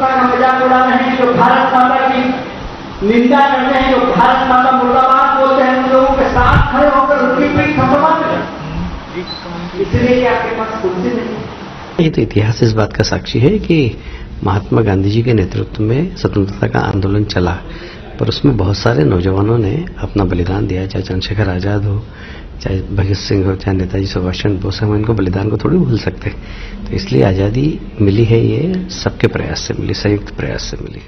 हिंदुस्तान का मज़ाक उड़ाना है जो भारत माता की निंदा करते हैं, जो भारत माता मुर्दाबाद बोलते हैं, उन लोगों के साथ खड़े होकर उनकी पीठ थपथपा करें इसलिए आपके पास कुर्सी नहीं। ये तो इतिहास इस बात का साक्षी है कि महात्मा गांधी जी के नेतृत्व में स्वतंत्रता का आंदोलन चला। पर उसमें बहुत सारे नौजवानों ने अपना बलिदान दिया, चाहे चंद्रशेखर आज़ाद हो, चाहे भगत सिंह हो, चाहे नेताजी सुभाष चंद्र बोस हम इनको बलिदान को थोड़ी भूल सकते। तो इसलिए आज़ादी मिली है ये सबके प्रयास से मिली, संयुक्त प्रयास से मिली।